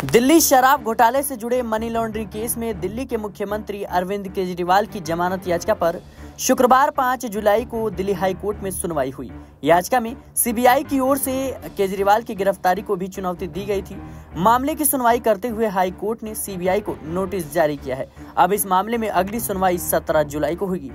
दिल्ली शराब घोटाले से जुड़े मनी लॉन्ड्रिंग केस में दिल्ली के मुख्यमंत्री अरविंद केजरीवाल की जमानत याचिका पर शुक्रवार 5 जुलाई को दिल्ली हाई कोर्ट में सुनवाई हुई। याचिका में सीबीआई की ओर से केजरीवाल की गिरफ्तारी को भी चुनौती दी गई थी। मामले की सुनवाई करते हुए हाई कोर्ट ने सीबीआई को नोटिस जारी किया है। अब इस मामले में अगली सुनवाई 17 जुलाई को होगी।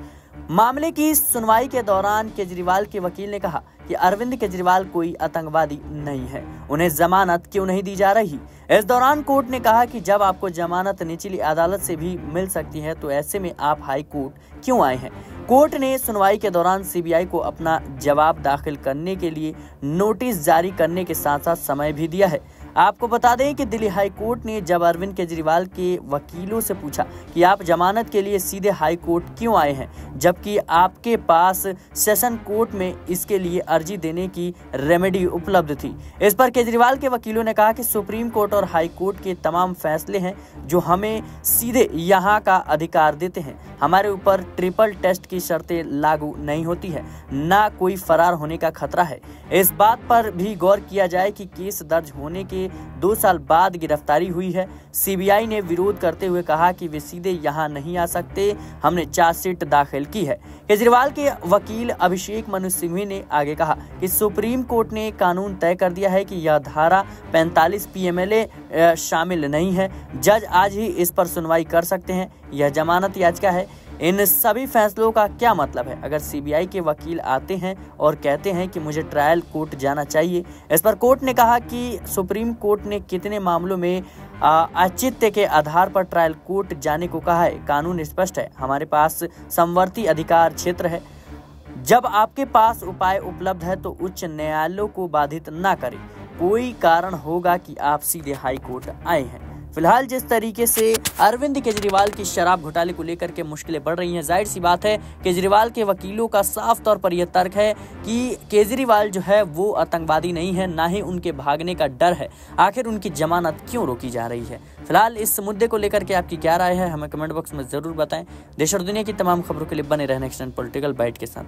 मामले की सुनवाई के दौरान केजरीवाल के वकील ने कहा कि अरविंद केजरीवाल कोई आतंकवादी नहीं है। उन्हें जमानत क्यों नहीं दी जा रही? इस दौरान कोर्ट ने कहा कि जब आपको जमानत निचली अदालत से भी मिल सकती है तो ऐसे में आप हाई कोर्ट क्यों आए हैं? कोर्ट ने सुनवाई के दौरान सीबीआई को अपना जवाब दाखिल करने के लिए नोटिस जारी करने के साथ साथ समय भी दिया है। आपको बता दें कि दिल्ली हाई कोर्ट ने जब अरविंद केजरीवाल के वकीलों से पूछा कि आप जमानत के लिए सीधे हाई कोर्ट क्यों आए हैं, जबकि आपके पास सेशन कोर्ट में इसके लिए अर्जी देने की रेमेडी उपलब्ध थी। इस पर केजरीवाल के वकीलों ने कहा कि सुप्रीम कोर्ट और हाई कोर्ट के तमाम फैसले हैं जो हमें सीधे यहाँ का अधिकार देते हैं। हमारे ऊपर ट्रिपल टेस्ट की शर्तें लागू नहीं होती है, न कोई फरार होने का खतरा है। इस बात पर भी गौर किया जाए कि केस दर्ज होने के दो साल बाद गिरफ्तारी हुई है। सीबीआई ने विरोध करते हुए कहा कि वे सीधे यहाँ नहीं आ सकते। हमने चार्जशीट दाखिल की है। केजरीवाल के वकील अभिषेक मनु सिंघवी ने आगे कहा कि सुप्रीम कोर्ट ने कानून तय कर दिया है कि यह धारा 45 पीएमएलए शामिल नहीं है। जज आज ही इस पर सुनवाई कर सकते हैं। यह जमानत याचिका है। इन सभी फैसलों का क्या मतलब है? अगर सीबीआई के वकील आते हैं और कहते हैं कि मुझे ट्रायल कोर्ट जाना चाहिए। इस पर कोर्ट ने कहा कि सुप्रीम कोर्ट ने कितने मामलों में औचित्य के आधार पर ट्रायल कोर्ट जाने को कहा है? कानून स्पष्ट है। हमारे पास समवर्ती अधिकार क्षेत्र है। जब आपके पास उपाय उपलब्ध है तो उच्च न्यायालयों को बाधित ना करें। कोई कारण होगा कि आप सीधे हाई कोर्ट आए हैं। फ़िलहाल जिस तरीके से अरविंद केजरीवाल की शराब घोटाले को लेकर के मुश्किलें बढ़ रही हैं, ज़ाहिर सी बात है, केजरीवाल के वकीलों का साफ़ तौर पर यह तर्क है कि केजरीवाल जो है, वो आतंकवादी नहीं है, ना ही उनके भागने का डर है। आखिर उनकी जमानत क्यों रोकी जा रही है? फ़िलहाल इस मुद्दे को लेकर के आपकी क्या राय है, हमें कमेंट बॉक्स में ज़रूर बताएँ। देश और दुनिया की तमाम खबरों के लिए बने रहने पोलिटिकल बाइट के साथ।